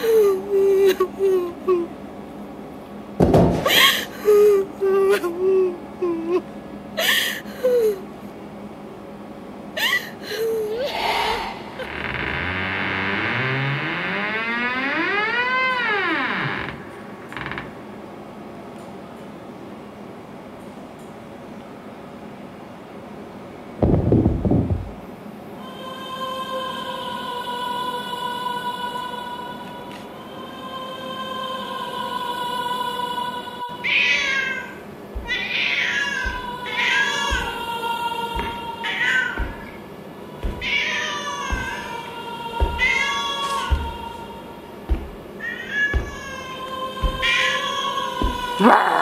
Ooh. Rawr.